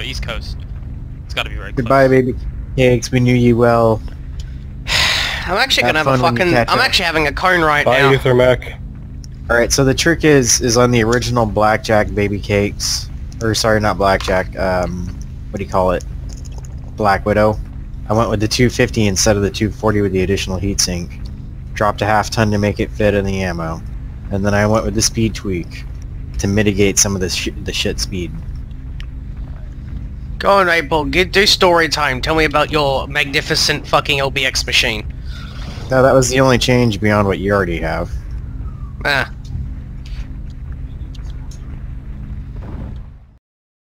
so East Coast. It's got to be right. Goodbye, baby cakes. We knew you well. I'm actually Have gonna have a fun when you fucking. I'm up. actually having a cone right Bye, now. Ethermech. All right, so the trick is is on the original blackjack baby cakes, or sorry, not blackjack. Um, what do you call it? Black Widow. I went with the 250 instead of the 240 with the additional heatsink. Dropped a half ton to make it fit in the ammo, and then I went with the speed tweak to mitigate some of the sh- the shit speed. Go on, April. Get, do story time. Tell me about your magnificent fucking LBX machine. No, that was the only change beyond what you already have. Ah,